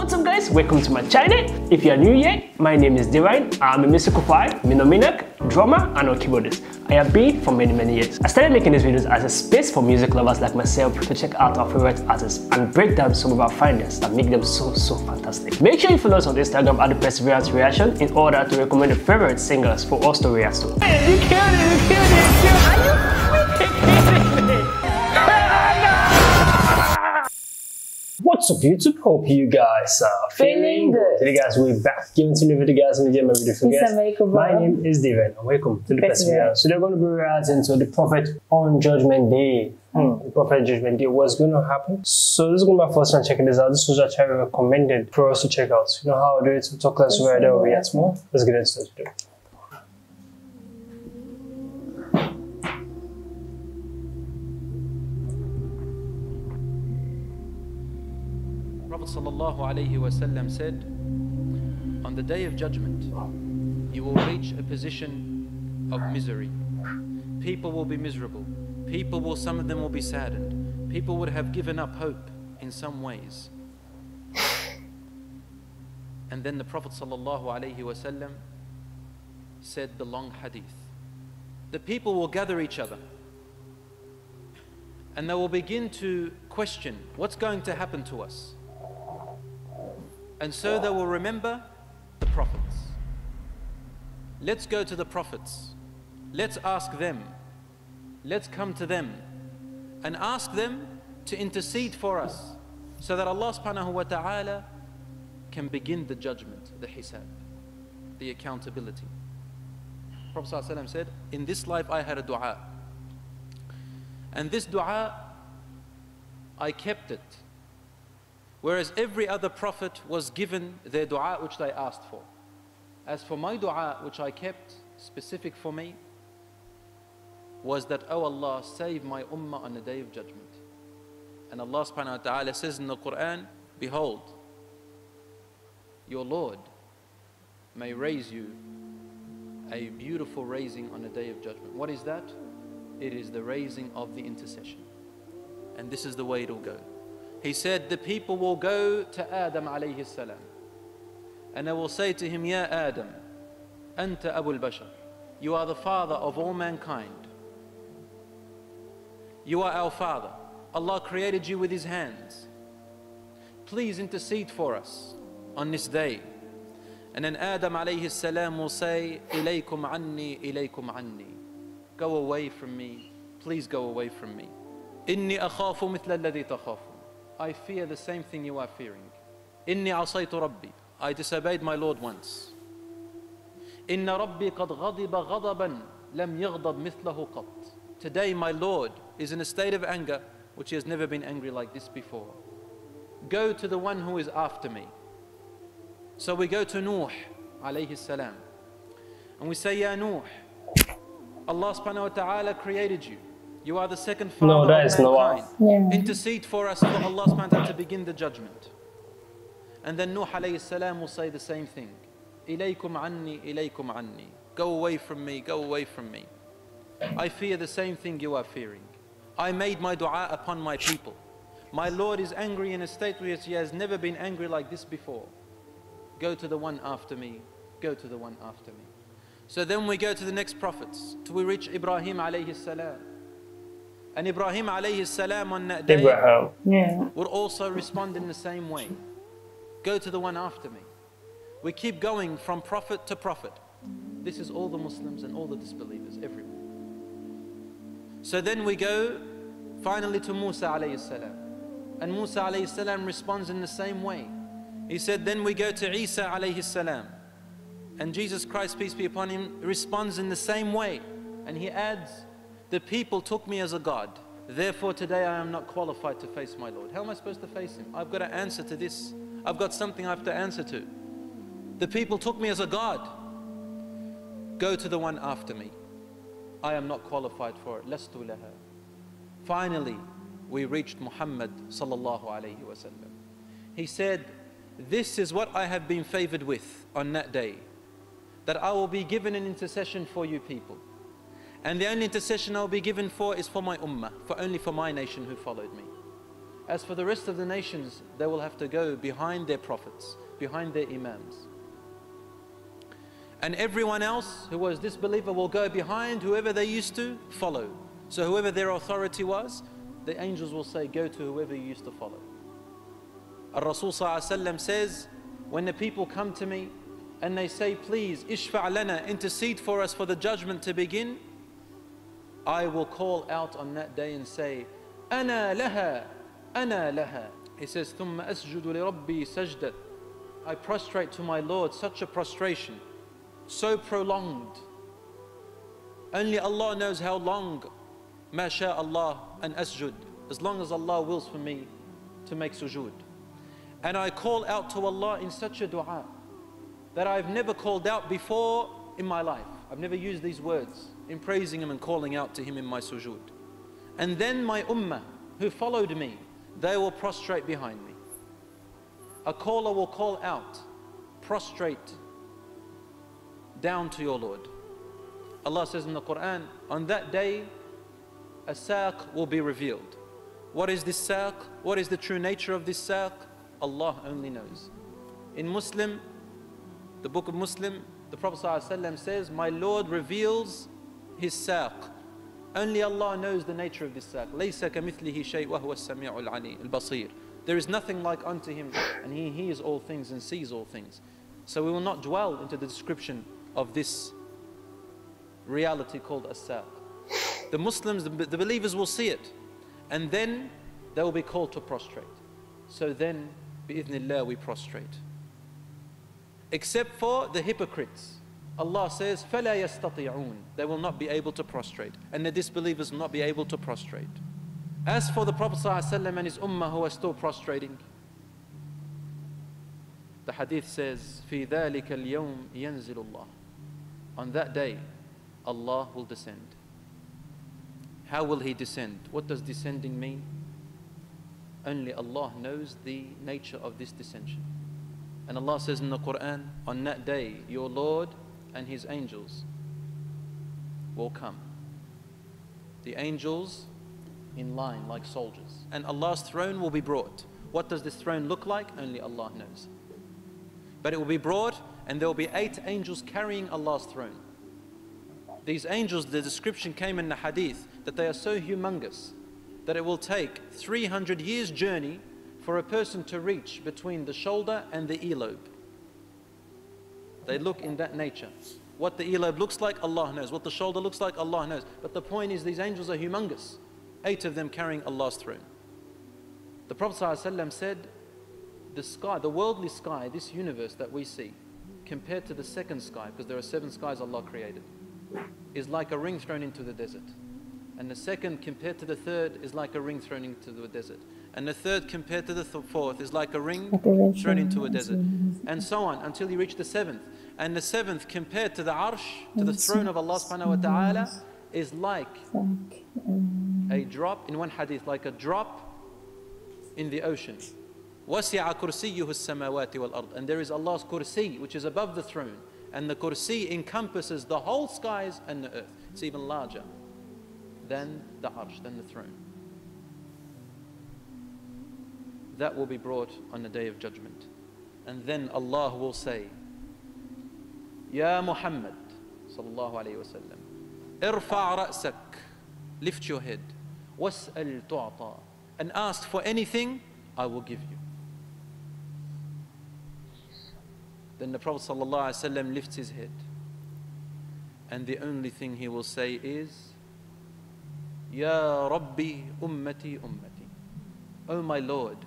What's up guys, welcome to my channel. If you are new here, my name is Divine. I'm a musical choir, minominak, drummer and a keyboardist. I have been for many many years. I started making these videos as a space for music lovers like myself to check out our favorite artists and break down some of our findings that make them so so fantastic. Make sure you follow us on Instagram at the Perseverance Reaction in order to recommend your favorite singers for us to react to. Hey, you killed it, you killed it, you killed it. What's up YouTube? Hope you guys are Feeling good. Today guys, we're back giving to new video guys and again my beautiful guys. My name is David and welcome to the Perseverance. So they're going to be reacting to the Prophet on Judgment Day. Hmm, the Prophet Judgment Day. What's going to happen? So this is going to be my first time checking this out. This was actually recommended for us to check out. You know how I do it? So talk less where there will react more. Let's get into the Sallallahu alaihi wasallam said, On the day of judgment, you will reach a position of misery. People will be miserable. People will, some of them will be saddened. People would have given up hope in some ways. And then the Prophet sallallahu alaihi wasallam said the long hadith. The people will gather each other and they will begin to question what's going to happen to us. And so they will remember the prophets. Let's go to the prophets. Let's ask them. Let's come to them and ask them to intercede for us so that Allah subhanahu wa ta'ala can begin the judgment, the hisab, the accountability. Prophet said, In this life I had a dua. And this dua, I kept it. Whereas every other prophet was given their dua which they asked for. As for my dua, which I kept specific for me, was that, Oh Allah, save my ummah on the day of judgment. And Allah subhanahu wa ta'ala says in the Quran, Behold, your Lord may raise you a beautiful raising on the day of judgment. What is that? It is the raising of the intercession. And this is the way it will go. He said, The people will go to Adam alayhi salam. And they will say to him, Ya Adam, Anta Abu al-Bashar. You are the father of all mankind. You are our father. Allah created you with his hands. Please intercede for us on this day. And then Adam alayhi salam will say, Ilaykum anni, ilaykum anni. Go away from me. Please go away from me. Inni akhafu mithla alladhi takhafu. I fear the same thing you are fearing. Inni asaytu rabbi. I disobeyed my Lord once. Inna rabbi qad ghadiba ghadaban lam yaghdab mithlahu qat. Today my Lord is in a state of anger which he has never been angry like this before. Go to the one who is after me. So we go to Nuh alayhi salam. And we say, Ya Nuh, Allah subhanahu wa ta'ala created you. You are the second father No, that of is mankind. Yeah. Intercede for us for Allah subhanahu wa ta'ala to begin the judgment. And then Nuh alayhi salam will say the same thing. Ilaykum anni, ilaykum anni. Go away from me, go away from me. I fear the same thing you are fearing. I made my dua upon my people. My Lord is angry in a state where he has never been angry like this before. Go to the one after me. Go to the one after me. So then we go to the next prophets till we reach Ibrahim alayhi salam. And Ibrahim alayhi salam on that day Abraham. Yeah. would also respond in the same way. Go to the one after me. We keep going from prophet to prophet. This is all the Muslims and all the disbelievers, everyone. So then we go finally to Musa alayhi salam. And Musa alayhi salam responds in the same way. He said, then we go to Isa alayhi salam. And Jesus Christ, peace be upon him, responds in the same way. And he adds, The people took me as a God. Therefore, today I am not qualified to face my Lord. How am I supposed to face him? I've got to answer to this. I've got something I have to answer to. The people took me as a God. Go to the one after me. I am not qualified for it. Lastu laha. Finally, we reached Muhammad sallallahu alayhi wasallam. He said, This is what I have been favored with on that day. That I will be given an intercession for you people. And the only intercession I'll be given for is for my ummah, for only for my nation who followed me. As for the rest of the nations, they will have to go behind their prophets, behind their imams. And everyone else who was disbeliever will go behind whoever they used to follow. So whoever their authority was, the angels will say, go to whoever you used to follow. Al-Rasul says, when the people come to me and they say, please, ishfa' lana, intercede for us for the judgment to begin, I will call out on that day and say, أنا لها, أنا لها. He says, ثم أسجد لربي سجدة. I prostrate to my Lord such a prostration, so prolonged. Only Allah knows how long, ما شاء Allah and asjud, as long as Allah wills for me to make sujood. And I call out to Allah in such a dua that I've never called out before in my life. I've never used these words in praising Him and calling out to Him in my sujood. And then my ummah who followed me, they will prostrate behind me. A caller will call out, prostrate down to your Lord. Allah says in the Quran, on that day, a saq will be revealed. What is this saq? What is the true nature of this saq? Allah only knows. In Muslim, the book of Muslim, the Prophet ﷺ says, My Lord reveals his saq. Only Allah knows the nature of this saq. لَيْسَ كَمِثْلِهِ شَيْء وَهُوَ السَّمِيعُ الْعَلِيمُ الْبَصِيرُ There is nothing like unto him, and he hears all things and sees all things. So we will not dwell into the description of this reality called as-saq. The Muslims, the, the believers will see it, and then they will be called to prostrate. So then, bi'idhnillah, we prostrate. Except for the hypocrites. Allah says, فَلَا يَسْتَطِيعُونَ They will not be able to prostrate. And the disbelievers will not be able to prostrate. As for the Prophet ﷺ and his ummah who are still prostrating, the hadith says, فِي ذَلِكَ الْيَوْمِ يَنزِلُ اللَّهِ On that day, Allah will descend. How will He descend? What does descending mean? Only Allah knows the nature of this descension. And Allah says in the Quran, on that day, your Lord and his angels will come. The angels in line like soldiers. And Allah's throne will be brought. What does this throne look like? Only Allah knows. But it will be brought, and there will be eight angels carrying Allah's throne. These angels, the description came in the hadith that they are so humongous that it will take 300 years' journey for a person to reach between the shoulder and the earlobe. They look in that nature. What the earlobe looks like, Allah knows. What the shoulder looks like, Allah knows. But the point is, these angels are humongous. Eight of them carrying Allah's throne. The Prophet ﷺ said, the sky, the worldly sky, this universe that we see, compared to the second sky, because there are seven skies Allah created, is like a ring thrown into the desert. And the second, compared to the third, is like a ring thrown into the desert And the third, compared to the th fourth, is like a ring thrown into a desert. And so on until you reach the seventh. And the seventh, compared to the arsh, to the throne of Allah subhanahu wa ta'ala, is like a drop, in one hadith, like a drop in the ocean. وَسِعَ كُرْسِيُّهُ السَّمَاوَاتِ وَالْأَرْضِ And there is Allah's kursi, which is above the throne. And the kursi encompasses the whole skies and the earth. It's even larger than the arsh, than the throne. That will be brought on the day of judgment. And then Allah will say, Ya Muhammad, sallallahu alayhi wa sallam, irfa' ra'sak, lift your head, was'al tu'ata, and ask for anything, I will give you. Then the Prophet sallallahu alayhi wa sallam lifts his head. And the only thing he will say is, Ya Rabbi ummati ummati. Oh my Lord,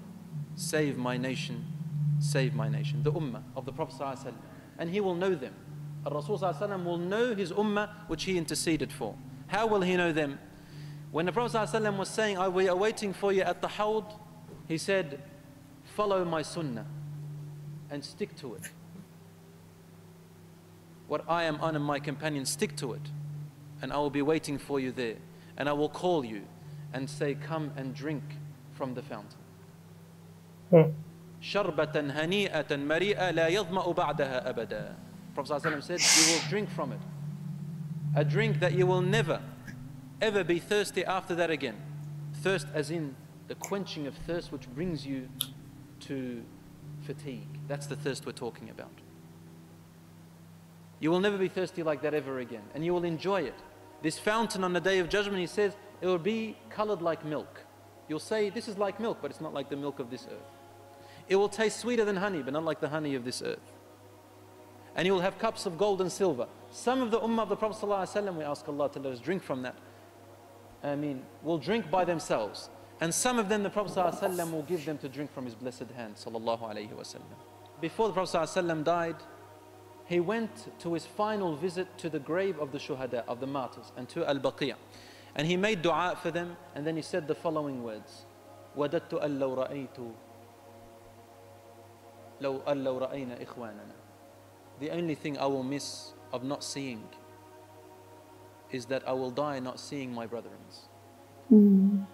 Save my nation, save my nation. The ummah of the Prophet. ﷺ. And he will know them. Rasul will know his ummah which he interceded for. How will he know them? When the Prophet ﷺ was saying, I will be waiting for you at the hawd, he said, Follow my sunnah and stick to it. What I am on and my companions, stick to it. And I will be waiting for you there. And I will call you and say, Come and drink from the fountain. شربة هنيئة مريئة لا يظمأ بعدها أبدا. Prophet ﷺ said, You will drink from it. A drink that you will never, ever be thirsty after that again. Thirst as in the quenching of thirst which brings you to fatigue. That's the thirst we're talking about. You will never be thirsty like that ever again, and you will enjoy it. This fountain on the day of judgment, he says, it will be colored like milk. You'll say, This is like milk, but it's not like the milk of this earth. It will taste sweeter than honey, but not like the honey of this earth. And you will have cups of gold and silver. Some of the ummah of the Prophet, ﷺ, we ask Allah to let us drink from that. I mean, will drink by themselves. And some of them the Prophet ﷺ will give them to drink from his blessed hand. Before the Prophet ﷺ died, he went to his final visit to the grave of the shuhada, of the martyrs, and to Al-Baqiyah. And he made dua for them, and then he said the following words. وَدَدْتُ أَن لَوْ رَأَيْتُ لو أن لو رأينا إخواننا The only thing I will miss of not seeing is that I will die not seeing my brethren. Mm.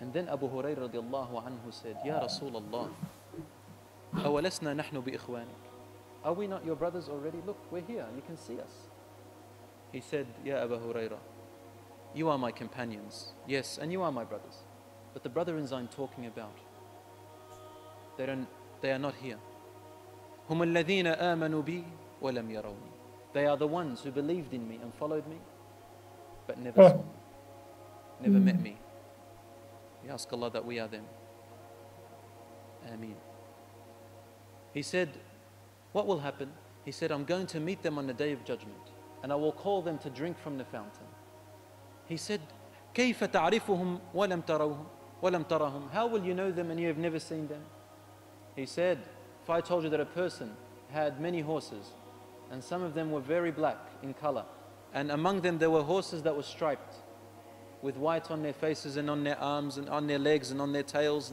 And then Abu Hurairah radiallahu anhu said, Ya Rasulullah, أولسنا نحن بإخوانك Are we not your brothers already? Look, we're here, you can see us. He said, Ya Abu Hurairah, you are my companions, yes, and you are my brothers. But the brethren I'm talking about, they, don't, they are not here. هم الذين آمنوا بي ولم يروني. They are the ones who believed in me and followed me, but never saw me, never met me. We ask Allah that we are them. Ameen. He said, what will happen? He said, I'm going to meet them on the day of judgment and I will call them to drink from the fountain. He said, كيف تعرفهم ولم تروهم ولم ترهم How will you know them and you have never seen them? He said, if I told you that a person had many horses, and some of them were very black in color, and among them there were horses that were striped with white on their faces and on their arms and on their legs and on their tails.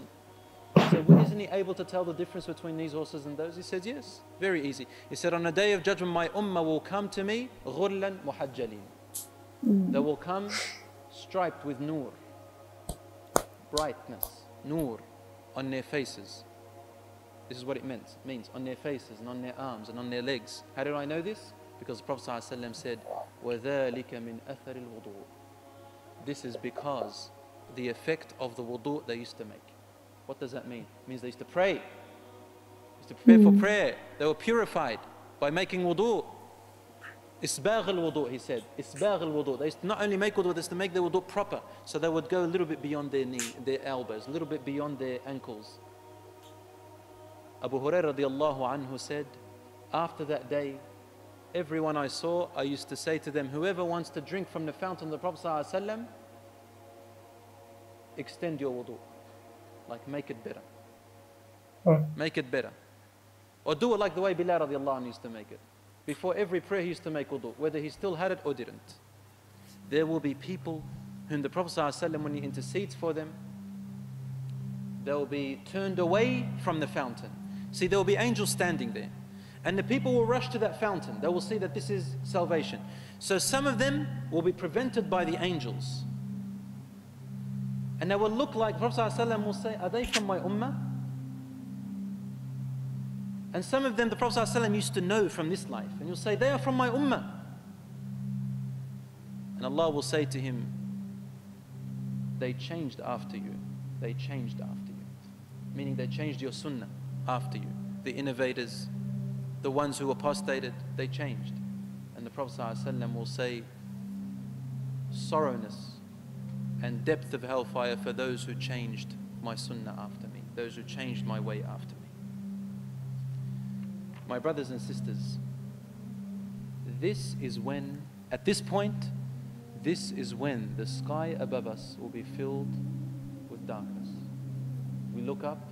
so isn't he able to tell the difference between these horses and those? He said, yes, very easy. He said, on the day of judgment, my ummah will come to me, ghurlan muhajjalin. Mm. They will come striped with nur, brightness, nur on their faces. This is what it means, means on their faces and on their arms and on their legs. How do I know this? Because the Prophet ﷺ said, وَذَلِكَ مِنْ أَثَرِ الْوُضُوءِ This is because the effect of the wudu they used to make. What does that mean? It means they used to pray. They used to prepare mm. for prayer. They were purified by making wudu. Isbagh al wudu, he said. Isbagh al wudu. They used to not only make wudu, they used to make their wudu proper. So they would go a little bit beyond their knee, their elbows, a little bit beyond their ankles. Abu Hurairah radiallahu anhu said, after that day, everyone I saw, I used to say to them, whoever wants to drink from the fountain of the Prophet extend your wudu. Like make it better. Oh. Make it better. Or do it like the way Bilal radiallahu anh used to make it. Before every prayer he used to make wudu, whether he still had it or didn't. There will be people whom the Prophet ﷺ, when he intercedes for them, they will be turned away from the fountain. See, there will be angels standing there. And the people will rush to that fountain. They will see that this is salvation. So some of them will be prevented by the angels. And they will look like Prophet ﷺ will say, Are they from my ummah? And some of them the Prophet ﷺ used to know from this life. And you'll say, They are from my ummah. And Allah will say to him, They changed after you. They changed after you. Meaning they changed your sunnah after you. The innovators, the ones who apostated, they changed. And the Prophet ﷺ will say, Sorrowness and depth of hellfire for those who changed my sunnah after me, those who changed my way after me. My brothers and sisters, this is when, at this point, this is when the sky above us will be filled with darkness. We look up,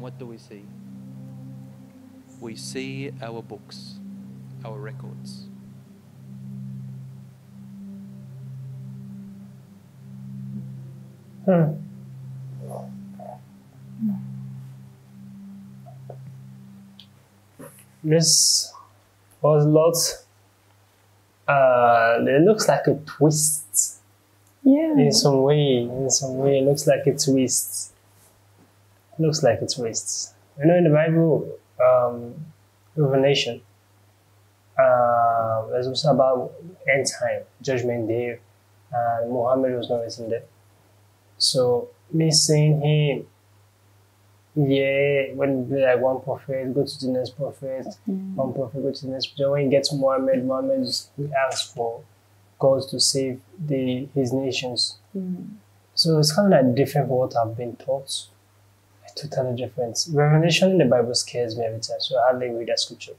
and what do we see? We see our books, our records. Hmm. This was lots. Uh, it looks like a twist. Yeah. In some way, in some way, it looks like a twist. Looks like its twist. You know, in the Bible, um, Revelation, uh, there's also about end time, judgment day, and Muhammad was not in there. So me seeing him yeah, when like one prophet go to the next prophet, Mm. one prophet go to the next. Then when he gets to Muhammad, Muhammad just asks for God to save the his nations. Mm. So it's kind of like different from what I've been taught. Totally different. Revelation in the Bible scares me every time, so I hardly read that scripture.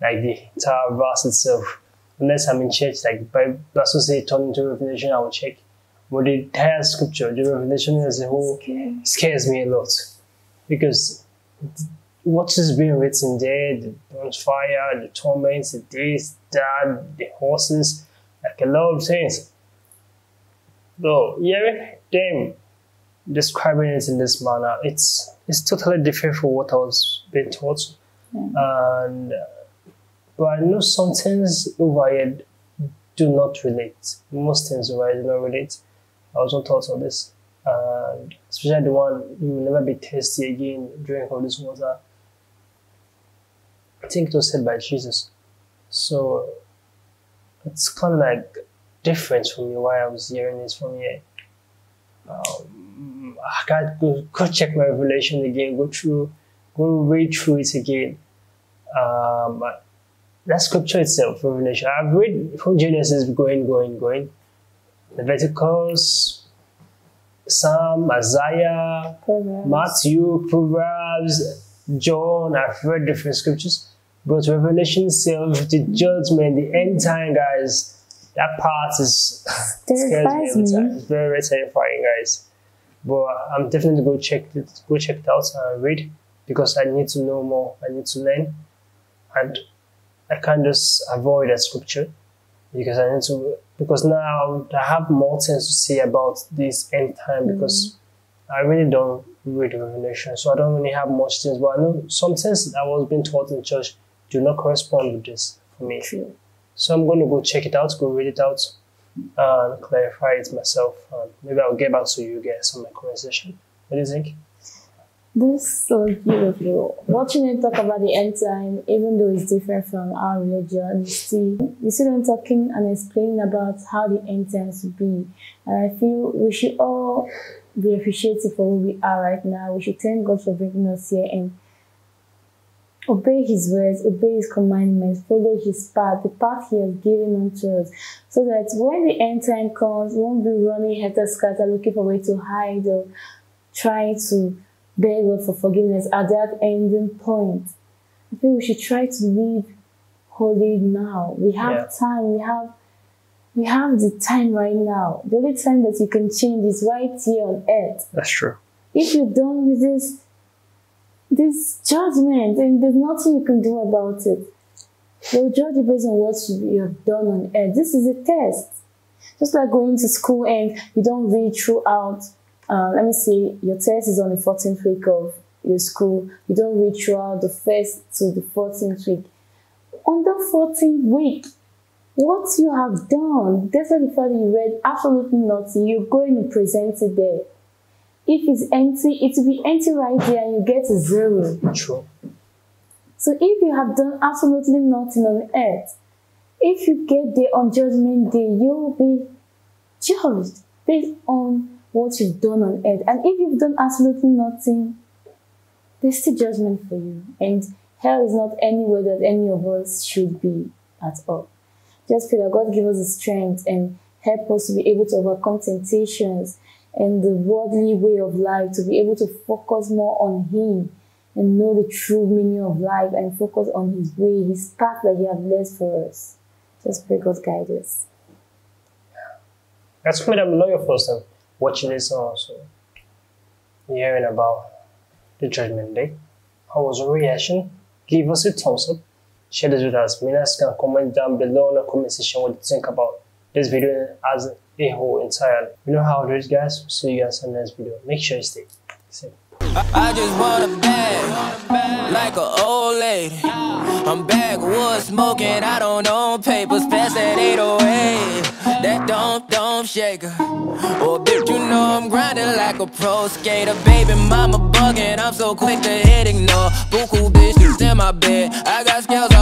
Like the entire verse itself. Unless I'm in church, like Bible also say turn into Revelation, I will check. But the entire scripture, the Revelation as a whole, scares me a lot because what is being written there, the bonfire, the torments, the this, that, the horses, like a lot of things. So hearing them describing it in this manner, it's it's totally different from what I was being taught. And uh, but I know some things over here do not relate. Most things over here do not relate. I was not taught of this and especially the one you will never be thirsty again, drink all this water. I think it was said by Jesus. So it's kind of like different from me why I was hearing this from here. Um, I got go, go check my revelation again, go through, go read through it again. Um, that scripture itself, Revelation, I've read from Genesis going, going, going. Leviticus, Psalm, Isaiah, Proverbs. Matthew, Proverbs, John, I've read different scriptures. But Revelation itself, the judgment, the end time, guys, that part is scares Terrifies every time. me. It's very, very terrifying, guys. But I'm definitely go check it, go check it out and read because I need to know more. I need to learn, and I can't just avoid that scripture because I need to because now I have more things to say about this end time mm-hmm. because I really don't read Revelation, so I don't really have much things. But I know some things that was being taught in church do not correspond with this for me. True. So I'm going to go check it out, go read it out, and clarify it myself. Maybe I'll get back to you guys on my conversation. What do you think? This was beautiful. Watching him talk about the end time, even though it's different from our religion, you see, you see them talking and explaining about how the end times will be. And I feel we should all be appreciative for who we are right now. We should thank God for bringing us here and obey His words, obey His commandments, follow His path, the path He has given unto us, so that when the end time comes, we won't be running helter skelter looking for a way to hide or trying to beg God for forgiveness at that ending point. I think we should try to live holy now. We have Yeah. time. We have we have the time right now. The only time that you can change is right here on earth. That's true. If you're done with this this judgment, and there's nothing you can do about it. They'll judge you based on what you you have done on earth. This is a test. Just like going to school and you don't read throughout uh, let me see, your test is on the 14th week of your school. You don't read throughout the first to the 14th week. On the 14th week, what you have done, despite the fact you read absolutely nothing, you're going to present it there. If it's empty, it will be empty right there and you get a zero. True. So if you have done absolutely nothing on earth, if you get there on judgment day, you'll be judged based on what you've done on earth. And if you've done absolutely nothing, there's still judgment for you. And hell is not anywhere that any of us should be at all. Just pray that God give us the strength and help us to be able to overcome temptations and the worldly way of life, to be able to focus more on Him and know the true meaning of life and focus on His way, His path that He has blessed for us. Just pray God guide us. That's made I'm lawyer first time watching this also. Hearing about the judgment day. How was your reaction? Give us a thumbs up. Share this with us. Minas can comment down below in the comment section what you think about this video as a whole entirely. You know how it is guys. See you guys in the next video. Make sure you stay safe. I just want a bag, like an old lady. I'm backwood smoking, I don't own papers, pass that 808. That don't, don't shaker. Oh, bitch, you know I'm grinding like a pro skater. Baby mama bugging, I'm so quick to hit ignore. Buku bitches in my bed, I got scales all